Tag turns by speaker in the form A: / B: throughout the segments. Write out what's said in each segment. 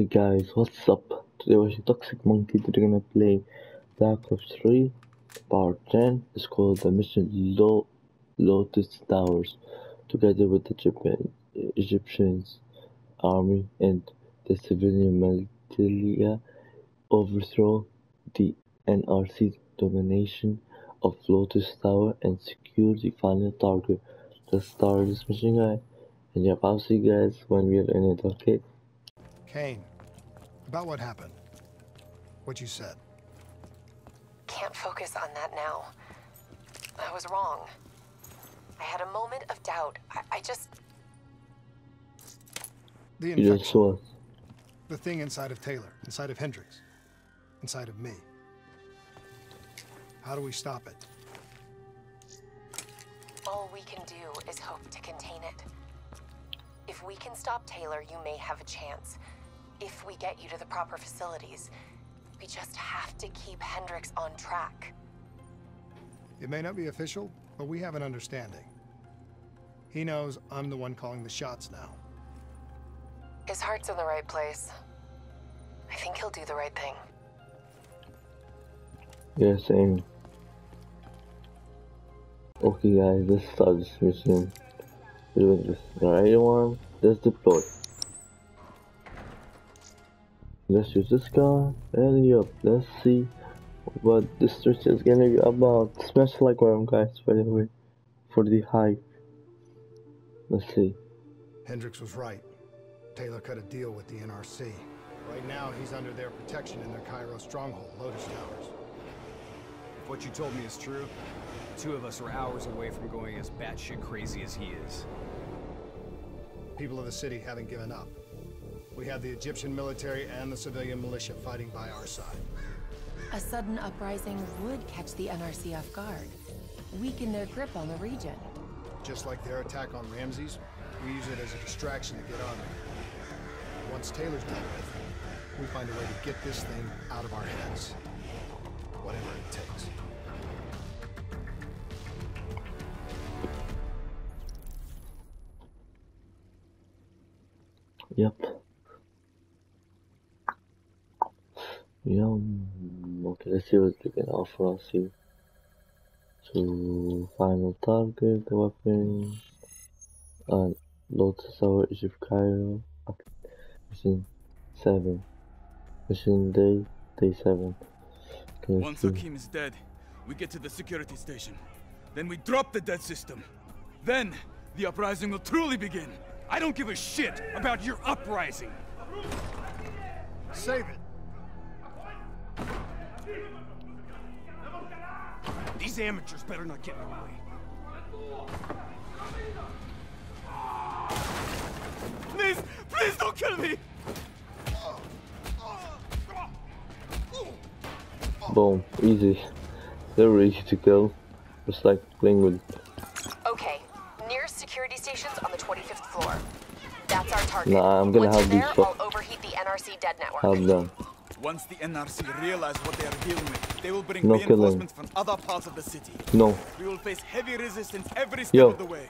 A: Okay guys, what's up? Today we're Toxic Monkey. Today we're gonna play Black Ops 3 Part 10. It's called the mission Lo Lotus Towers. Together with the Japan Egyptians army and the civilian militia overthrow the NRC domination of Lotus Tower and secure the final target. Let's start this mission guys. And yeah, I'll see you guys when we're in it, okay?
B: Kane, about what happened. What you said.
C: Can't focus on that now. I was wrong. I had a moment of doubt. I, I just.
B: The
A: You just
B: infection.
A: saw
B: The thing inside of Taylor, inside of Hendricks, inside of me. How do we stop it?
C: All we can do is hope to contain it. If we can stop Taylor, you may have a chance. If we get you to the proper facilities, we just have to keep Hendricks on track.
B: It may not be official, but we have an understanding. He knows I'm the one calling the shots now.
C: His heart's in the right place. I think he'll do the right thing.
A: Yeah, same. Okay guys, let's start this mission. We're doing this. Alright one, let's deploy. Let's use this gun, and yup, let's see what this search is gonna be about. Smash the like button guys, by the way, for the hype. Let's see.
B: Hendricks was right. Taylor cut a deal with the NRC. Right now, he's under their protection in their Cairo stronghold, Lotus Towers.
D: If what you told me is true, the two of us are hours away from going as batshit crazy as he is.
B: People of the city haven't given up. We have the Egyptian military and the civilian militia fighting by our side.
E: A sudden uprising would catch the NRC off guard, weaken their grip on the region.
B: Just like their attack on Ramses, we use it as a distraction to get on them. Once Taylor's done with, we find a way to get this thing out of our heads. Whatever it takes.
A: Let's see what they can offer us here. So, final target, the weapon, and Lotus Tower, Egypt, Cairo. Okay. Mission 7. Mission day, day 7. Okay,
F: Once
A: see.
F: Hakim is dead, we get to the security station. Then we drop the dead system. Then the uprising will truly begin. I don't give a shit about your uprising.
B: Save it!
F: These amateurs better not get in the way. Please, please don't kill me!
A: Boom, easy. They're easy to kill. Just like playing with.
C: Okay, nearest security station's on the 25th floor. That's our target.
A: Nah, I'm gonna
C: Once
A: have
C: you're
A: these
C: I'll overheat the NRC dead network.
A: Have them.
F: Once the NRC realize what they are dealing with, they will bring
A: No
F: reinforcements from other parts of the city.
A: No.
F: We will face heavy resistance every step
A: Yo.
F: of the way.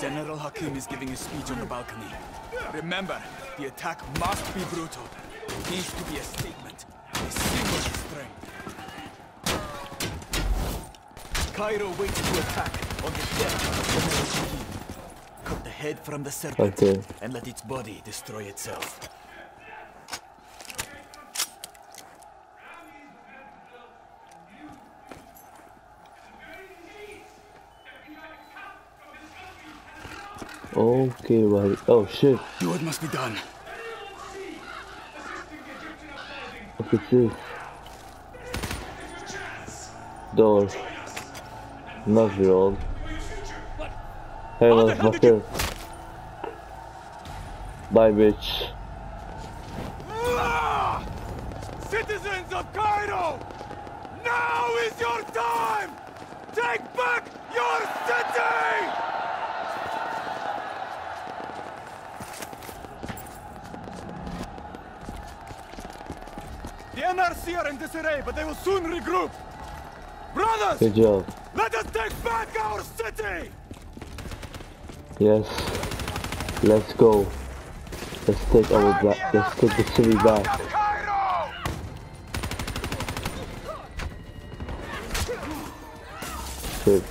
F: General Hakim is giving a speech on the balcony. Remember, the attack must be brutal. It needs to be a statement, a symbol of strength. Cairo waits to attack on the death of General Hakim. Cut the head from the serpent
A: Okay.
F: and let its body destroy itself.
A: Okay, right. Oh shit.
F: What must be done?
A: Look at this. Door. Not real. Hey,
F: How the hell did you-
A: motherfucker. Bye, bitch.
F: Citizens of Cairo! Now is your time! Take back your city! The NRC are in disarray, but they will soon regroup. Brothers,
A: Good job.
F: Us take back our city!
A: Yes. Let's go. Let's take our back. Let's take the city back. Shit.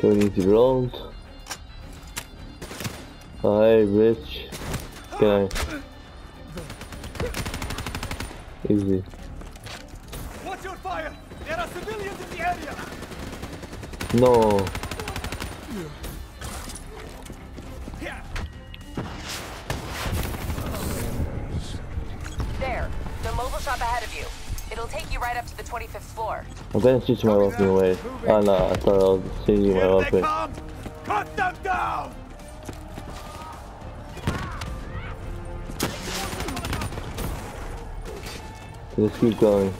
A: Don't need to roll. Hey, bitch. Can Easy.
F: Watch your fire! There are civilians in the area!
A: No.
C: There, the mobile shop ahead of you. It'll take you right up to the 25th floor.
A: I'm gonna switch my weapon away. Ah, oh no, I thought I was changing my
F: Here they
A: weapon. Let's keep going.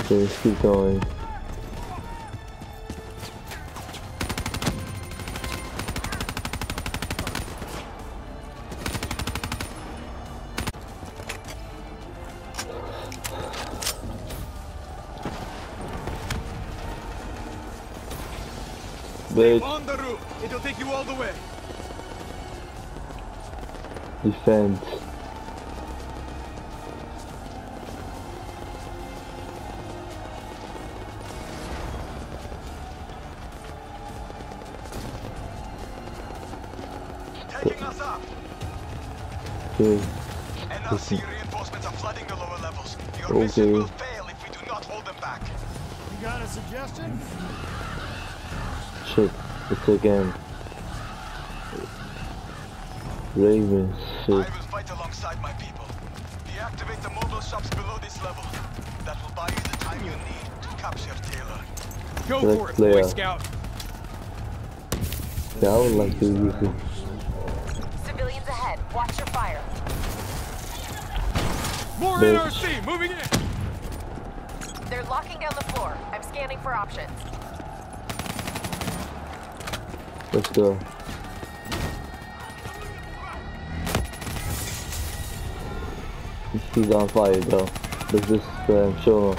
A: Okay, let's keep going. Bitch!
F: It'll take you all the way!
A: defense.
F: Taking us up!
A: Okay,
F: NRC reinforcements are flooding the lower levels. Your
A: Okay.
F: mission will fail if we do not hold them back.
B: You got a suggestion?
A: shit. It's again. Raven,
F: I will fight alongside my people. Deactivate the mobile shops below this level. That will buy you the time you need to capture Taylor. Go
A: Let's
F: for it,
A: play
F: Boy
A: out.
F: Scout.
A: Yeah, I would like to use it.
C: Civilians ahead. Watch your fire.
F: More
A: Bitch.
F: NRC, moving in!
C: They're locking down the floor. I'm scanning for options.
A: Let's go. He's on fire though. Let's just um, show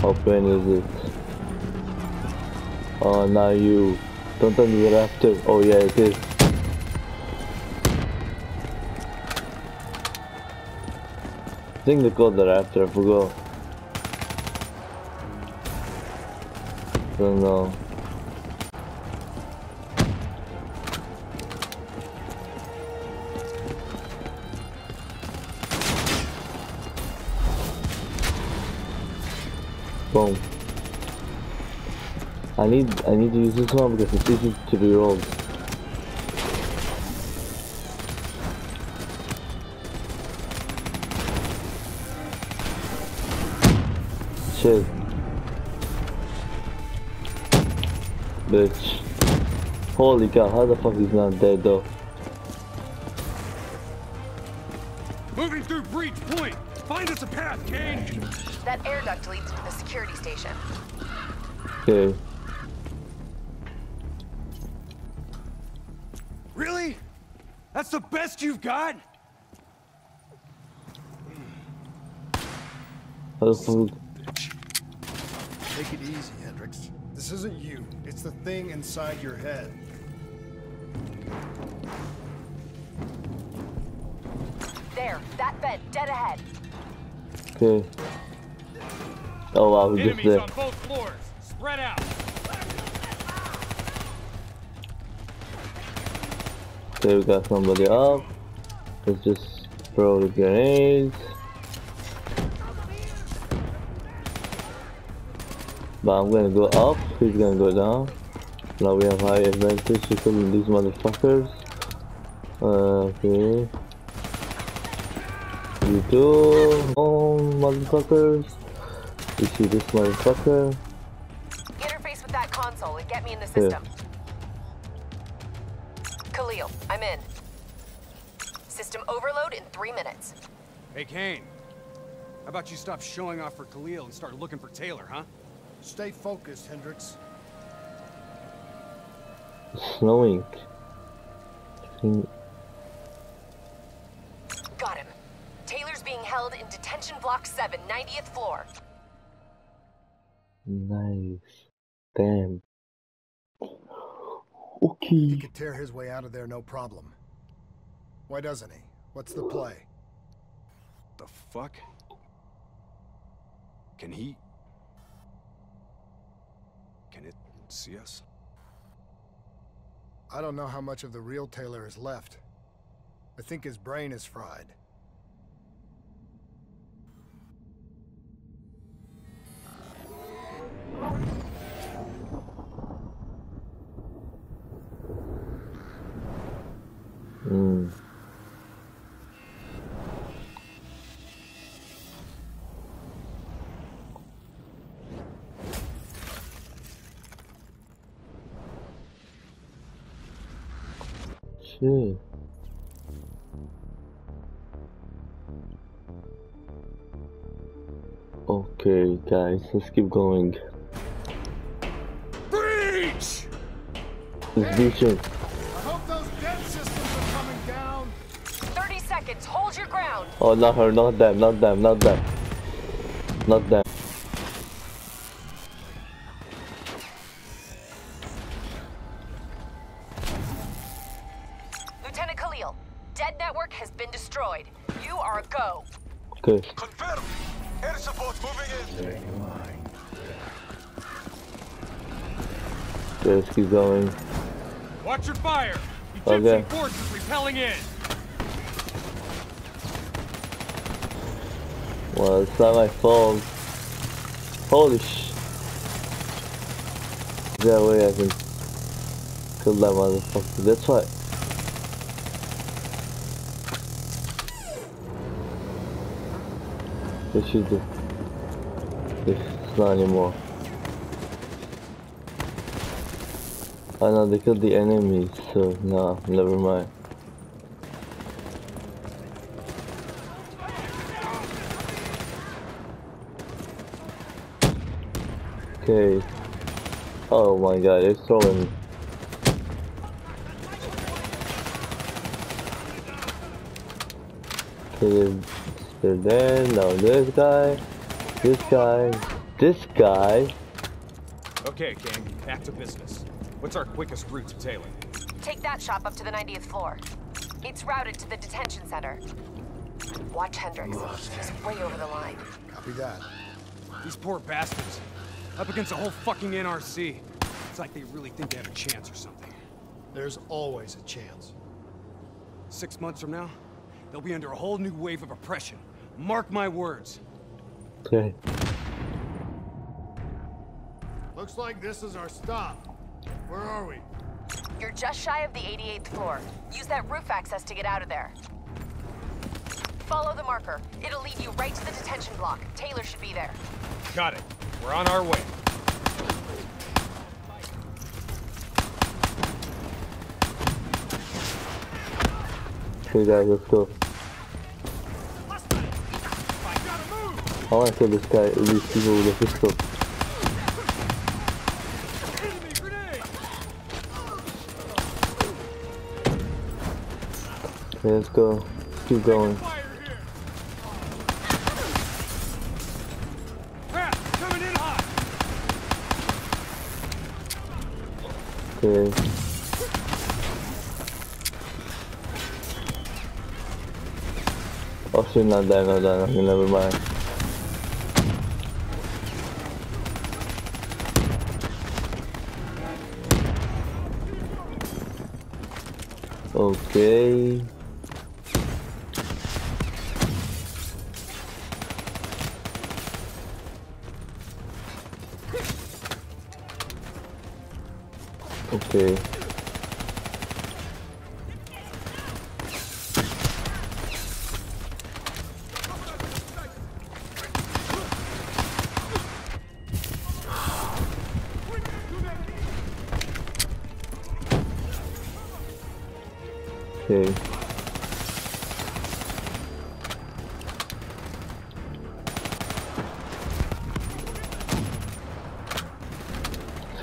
A: how pain is it. Oh, now you. Don't tell me you're after. Oh yeah, it is. I think they called that after, I forgot. Don't know. I need I need to use this one because it's easy to be rolled. Shit. Bitch. Holy cow, how the fuck is not dead though?
F: Moving through Breach Point! Find us a path, Kane!
C: That air duct leads to the security station.
A: Okay.
F: Really? That's the best you've got?
A: How?
B: Take it easy, Hendricks. This isn't you. It's the thing inside your head.
C: There, that bed, dead ahead.
A: Okay. Oh wow, we just
F: Enemies
A: there.
F: on both floors! Spread out!
A: Okay, we got somebody up. Let's just throw the grenades. But I'm gonna go up, he's gonna go down. Now we have high advantage to killing these motherfuckers. Uh, okay. You do, oh motherfuckers. You see this motherfucker?
C: Interface with that console and get me in the system. Khalil,
D: Hey, Kane. How about you stop showing off for Khalil and start looking for Taylor, huh?
B: Stay focused, Hendricks.
A: It's snowing. Think-
C: Got him. Taylor's being held in detention block 7, 90th floor.
A: Nice. Damn. Okay.
B: He could tear his way out of there no problem. Why doesn't he? What's the play?
D: The fuck? Can he... Can it see us?
B: I don't know how much of the real Taylor is left. I think his brain is fried.
A: Shit. Okay, guys, let's keep going.
D: Breach!
A: Let's.
B: I hope those dead systems are coming down.
C: 30 seconds. Hold your ground.
A: Oh, not her, not them, not them, not them. Not them.
C: Has been destroyed. You are a go.
A: Good.
G: Confirm. Air support moving in.
A: Okay, let's keep going.
D: Watch your fire!
A: Okay.
D: Egyptian forces repelling in!
A: Well, it's not my fault. Holy sh. That way I can kill that motherfucker. That's why. This is the. It's not anymore. I know they killed the enemies, so no, never mind. Okay. Oh my god, it's throwing. Okay, they're there. Now this guy, this guy, this guy.
D: Okay, gang, back to business. What's our quickest route to Taylor?
C: Take that shop up to the 90th floor. It's routed to the detention center. Watch Hendricks. He's way over the line.
B: Copy that.
D: These poor bastards. Up against a whole fucking NRC. It's like they really think they have a chance or something.
B: There's always a chance.
D: Six months from now, they'll be under a whole new wave of oppression. Mark my words.
A: Okay.
B: Looks like this is our stop. Where are we?
C: You're just shy of the 88th floor. Use that roof access to get out of there. Follow the marker. It'll lead you right to the detention block. Taylor should be there.
D: Got it. We're on our way.
A: Okay, guys, let's go. I want to kill this guy, these people with a pistol. Okay, let's go. Keep going. Okay. Oh shit, not that, not that, never mind. Okay. Okay.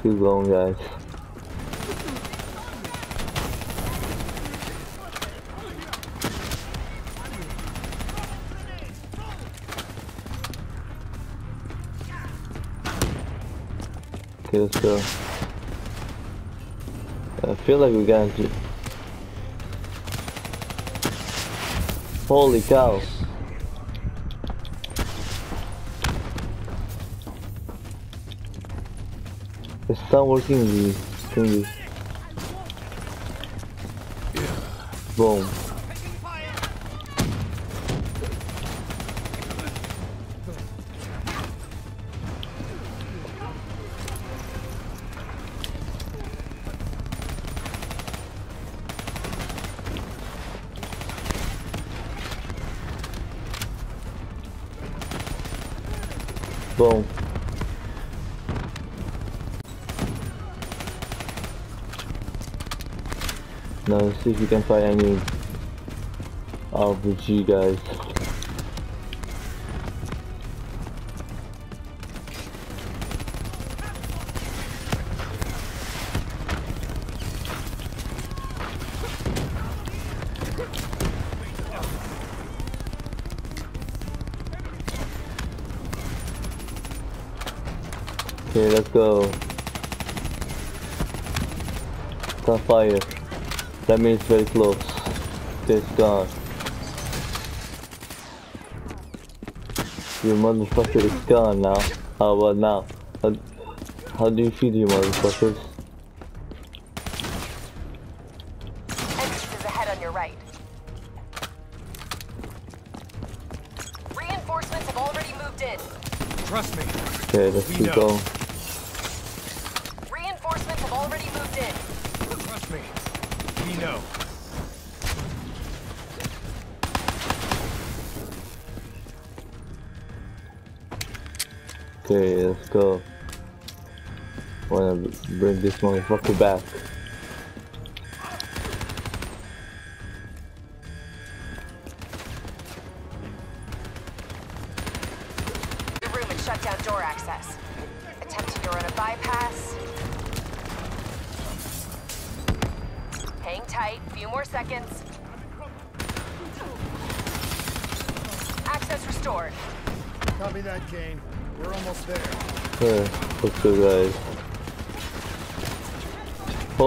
A: Keep going, guys. Okay, let's go. I feel like we got Holy cow! It's not working the thingy. Boom. Now let's see if we can find any RPG guys. Fire. That means very close. It's gone. Your motherfucker is gone now. How about now? How, how do you feel, you motherfuckers?
C: Entrance is ahead on your right. Reinforcements have already moved in.
D: Trust me.
A: Okay, let's
D: We
A: keep going. This motherfucker back.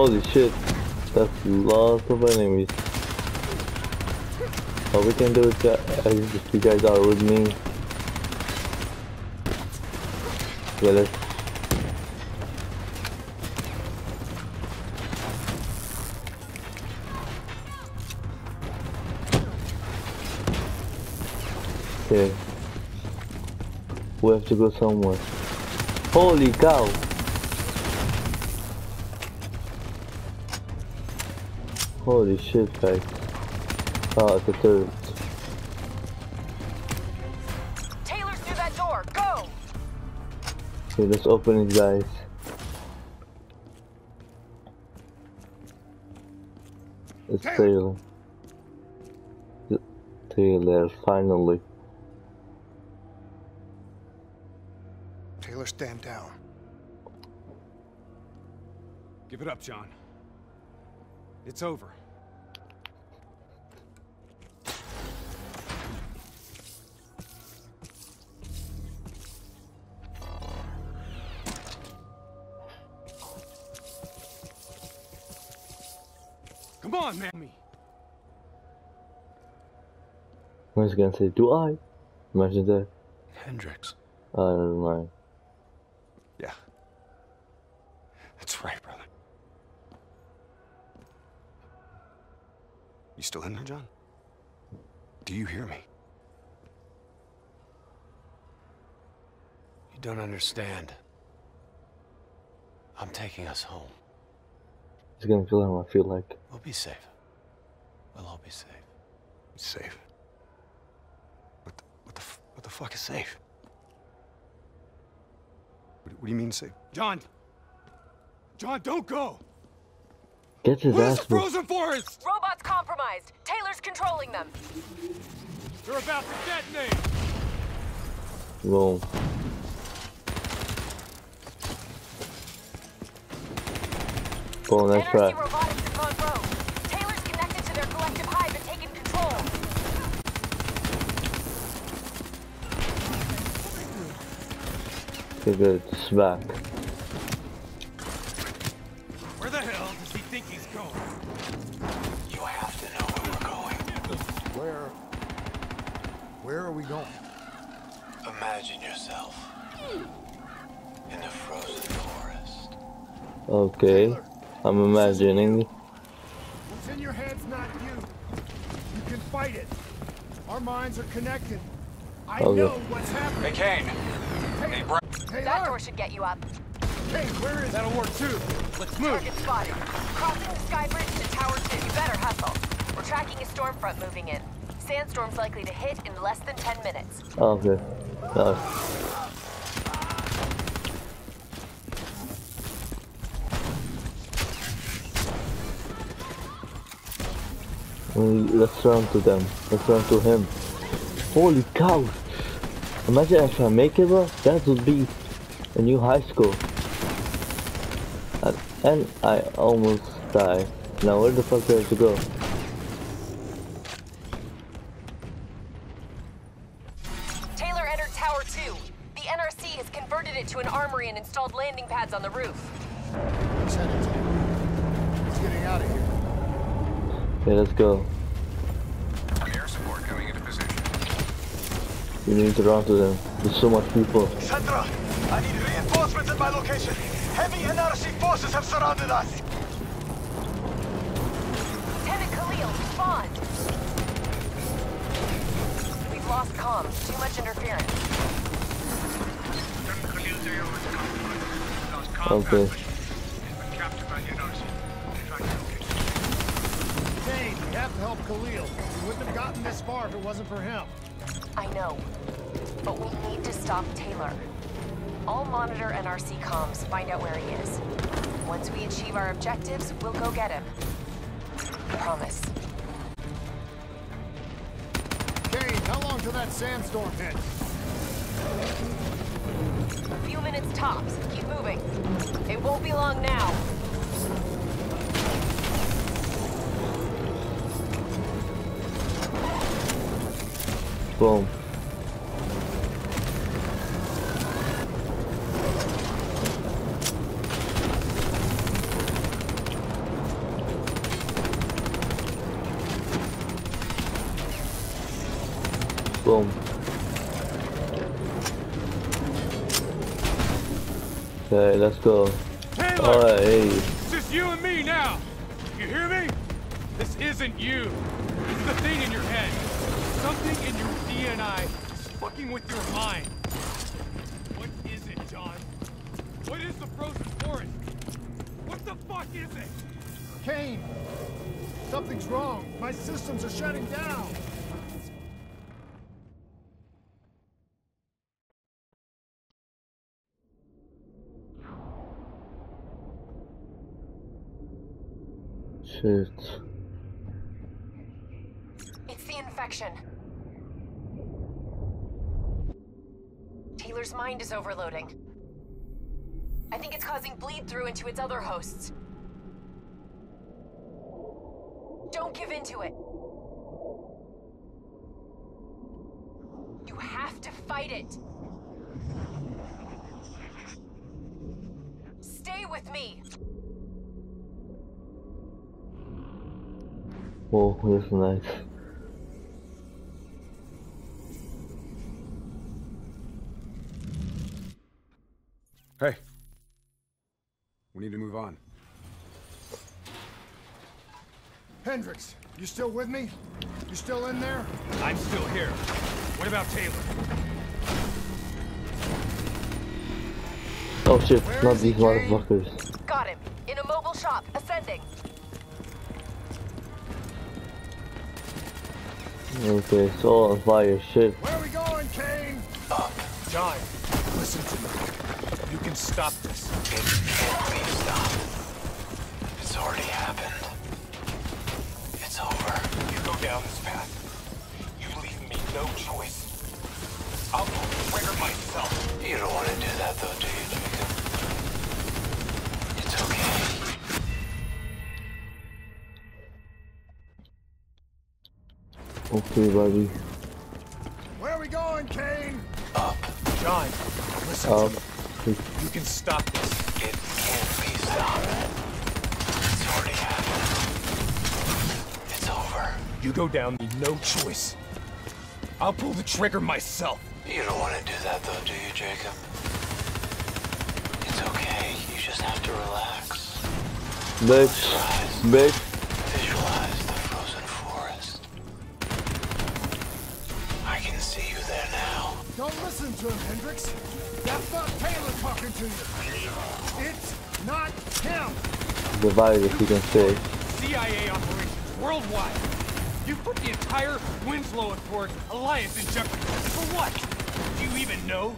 A: Holy shit, that's lots of enemies. All we can do is if uh, you guys are with me. Yeah, let's Okay. We have to go somewhere. Holy cow! Holy shit, guys. Oh, it's a third.
C: Taylor's through that door. Go!
A: Okay, let's open it, guys. It's Taylor. Y- Taylor, finally.
B: Taylor, stand down.
D: Give it up, John. It's over. On, man. Me.
A: I was gonna say, do I? Imagine that.
B: Hendricks.
A: Ah, never mind.
B: Yeah. That's right, brother. You still in there, John? Do you hear me?
H: You don't understand. I'm taking us home.
A: It's gonna kill him, I feel like.
H: We'll be safe. We'll all be safe.
B: Safe. What the, what the, what the fuck is safe? What, what do you mean safe?
D: John. John, don't go.
A: Get his
D: What is
A: ass
D: the
A: moved.
D: frozen forest?
C: Robots compromised. Taylor's controlling them.
D: They're about to detonate.
A: Boom.
C: Taken control.
A: Okay, good. It's back.
F: Where the hell does he think he's going?
H: You have to know where we're going.
B: Where... Where are we going?
H: Imagine yourself in a frozen forest.
A: Okay. I'm imagining.
B: What's in your head's not you. You can fight it. Our minds are connected. I
A: Okay.
B: know what's happening.
G: Hey, Kane. Hey,
B: Hey,
C: That door should get you up.
B: Hey, where is
F: That'll work too. Let's move.
C: Target spotted. Crossing the sky bridge to Tower 2. You better hustle. We're tracking a storm front moving in. Sandstorm's likely to hit in less than 10 minutes.
A: Okay. Nice. Let's run to them. Let's run to him. Holy cow! Imagine if I make it, bro. That would be a new high school. And, I almost died. Now where the fuck do I have to go? Go.
G: Air support coming into position.
A: We need to run to them. There's so much people.
G: Sandra, I need reinforcements at my location. Heavy NRC forces have surrounded us.
C: Lieutenant Khalil, respond! We've lost comms. Too much interference.
A: Okay.
B: Kane, we have to help Khalil. We wouldn't have gotten this far if it wasn't for him.
C: I know, but we need to stop Taylor. I'll monitor NRC comms, find out where he is. Once we achieve our objectives, we'll go get him. Promise.
B: Kane, how long till that sandstorm hits?
C: A few minutes tops. Keep moving. It won't be long now.
A: Boom. Boom. Okay, let's go.
F: Taylor!
A: Alright, hey.
F: It's just you and me now. You hear me? This isn't you. It's the thing in your head. Something in your DNI is fucking with your mind. What is it, John? What is the frozen forest? What the fuck is it?
B: Kane! Something's wrong. My systems are shutting down.
A: Shit.
C: It's the infection. Taylor's mind is overloading. I think it's causing bleed through into its other hosts. Don't give in to it. You have to fight it. Stay with me.
A: Oh, this is nice.
D: Hey. We need to move on.
B: Hendricks, you still with me? You still in there?
F: I'm still here. What about Taylor?
A: Oh shit,
B: Where
A: not these
B: Kane?
A: motherfuckers.
C: Got him. In a mobile shop. Ascending.
A: Okay, it's all on fire, shit.
B: Where are we going, Kane? Up.
G: John, listen to me stop this.
H: It can't be stopped. It's already happened. It's over.
G: You go down this path. You leave me no choice. I'll pull the trigger myself.
H: You don't want to do that though, do you, Jacob? It's okay.
A: Okay, buddy.
B: Where are we going, Kane?
H: Up.
D: John, listen
A: Up
D: to. You can stop this.
H: It can't be stopped. It's already happened. It's over.
D: You go down, need no choice. I'll pull the trigger myself.
H: You don't want to do that though, do you, Jacob? It's okay. You just have to relax.
A: Bitch. Bitch.
B: Don't listen to him, Hendricks. That's not Taylor talking to you. It's not him.
A: Divide if you can say.
F: CIA operations worldwide. You put the entire Winslow Accord alliance in jeopardy. For what? Do you even know?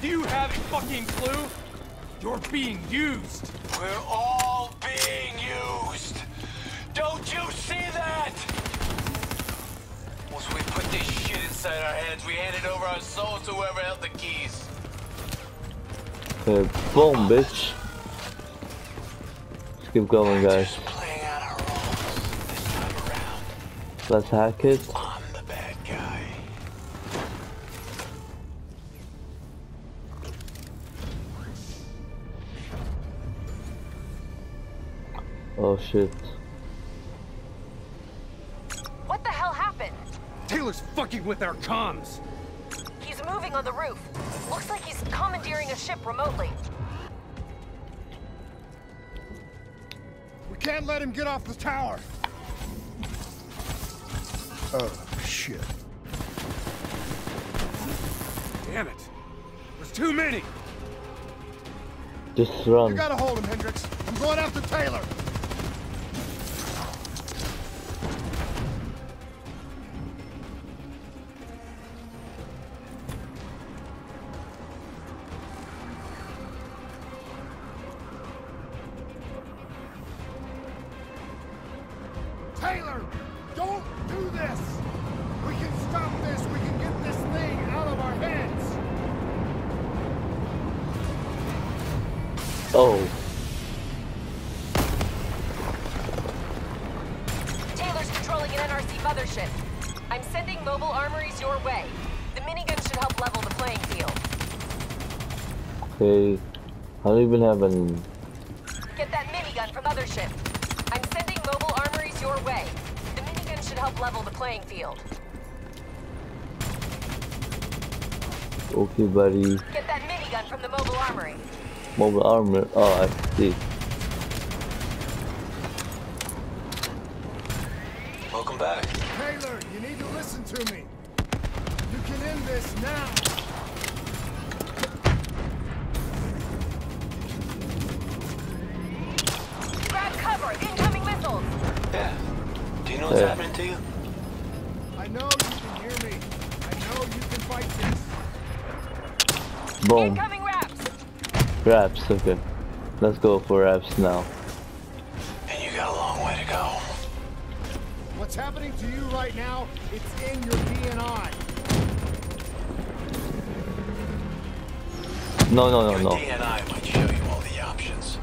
F: Do you have a fucking clue? You're being used.
G: We're all being used. Don't you see that? Once we put this shit inside our heads, we handed over our souls to whoever held the keys.
A: Okay, boom, bitch. Let's keep going, guys.
H: Just playing out our roles this time around.
A: Let's hack it.
H: I'm the bad guy.
A: Oh shit.
F: Taylor's fucking with our comms.
C: He's moving on the roof. Looks like he's commandeering a ship remotely.
B: We can't let him get off the tower. Oh, shit.
F: Damn it. There's too many.
A: Just run.
B: You gotta hold him, Hendricks. I'm going after Taylor. Taylor, don't do this. We can stop this. We can get this thing out of our heads.
A: Oh.
C: Taylor's controlling an NRC mothership. I'm sending mobile armories your way. The minigun should help level the playing field.
A: Okay. I don't even have any.
C: Get that minigun from mothership. I'm sending mobile armories your way. The minigun should help level the playing field.
A: Okay, buddy.
C: Get that minigun from the mobile armory.
A: Mobile armor. Oh, I see.
H: What's
A: Yeah.
H: happening to you?
B: I know you can hear me. I know you can fight this.
A: Boom.
C: Incoming wraps!
A: Raps, okay. Let's go for raps now.
H: And you got a long way to go.
B: What's happening to you right now, it's in your DNI.
A: No, no, no,
H: Your
A: no.
H: DNI might show you all the options,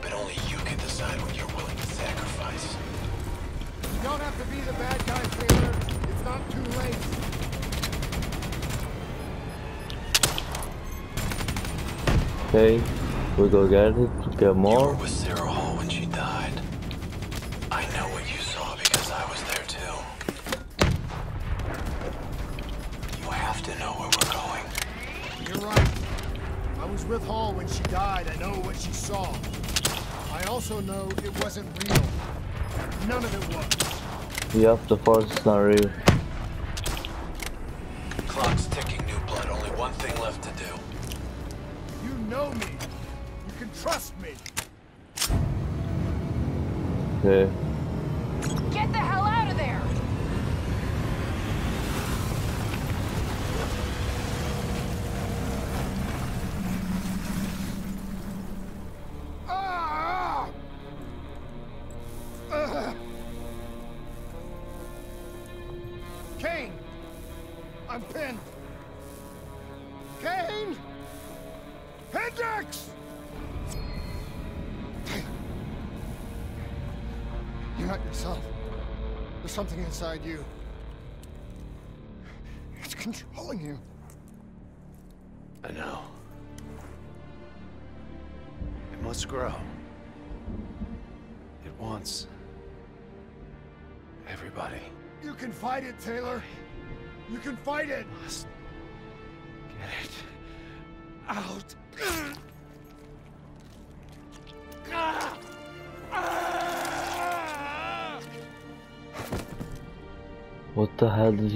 H: but only you can decide what you're willing to sacrifice.
B: You don't have to be the bad guy, Taylor. It's not too late.
A: Okay. We go get it. Get
H: You were
A: more.
H: with Sarah Hall when she died. I know what you saw because I was there too. You have to know where we're going.
B: You're right. I was with Hall when she died. I know what she saw. I also know it wasn't real. None of it was.
A: Yep, the forest is not real.
H: Clock's ticking, new blood. Only one thing left to do.
B: You know me. You can trust me.
A: Okay.
C: Get the hell
B: inside you. It's controlling you.
H: I know. It must grow. It wants everybody.
B: You can fight it, Taylor. You can fight it.
H: Must get it out.
A: What the hell did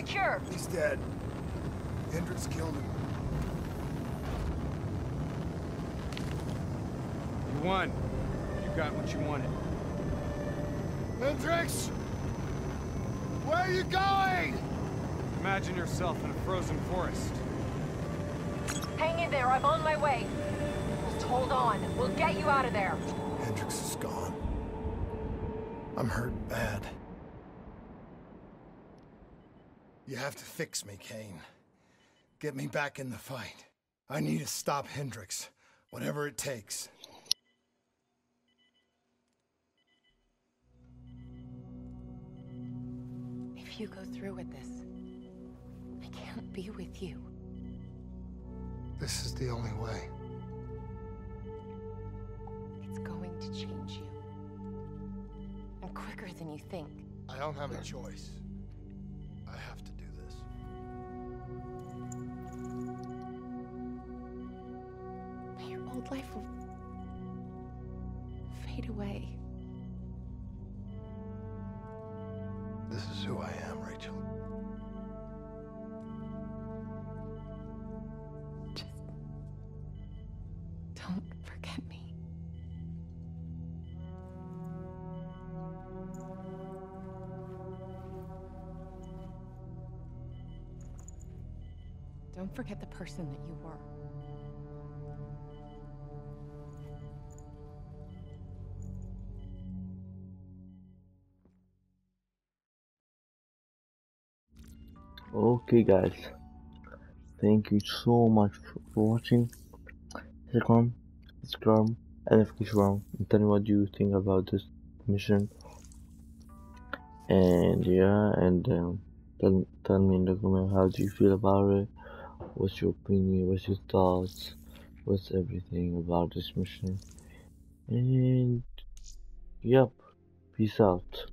C: secure?
B: He's dead. Hendricks killed him.
D: You won. You got what you wanted.
B: Hendricks! Where are you going?
D: Imagine yourself in a frozen forest.
C: Hang in there, I'm on my way. Just hold on. We'll get you out of there.
B: Hendricks is gone. I'm hurt bad. You have to fix me, Kane. Get me back in the fight. I need to stop Hendricks, whatever it takes.
E: If you go through with this, I can't be with you.
B: This is the only way.
E: It's going to change you. And quicker than you think.
B: I don't have a choice.
E: Life will fade away.
B: This is who I am, Rachel.
E: Just don't forget me. Don't forget the person that you were.
A: Okay guys, thank you so much for watching. Subscribe, subscribe, and if it's wrong, tell me what you think about this mission. And yeah, and um, tell, tell me in the comment how do you feel about it, what's your opinion, what's your thoughts, what's everything about this mission. And yep, peace out.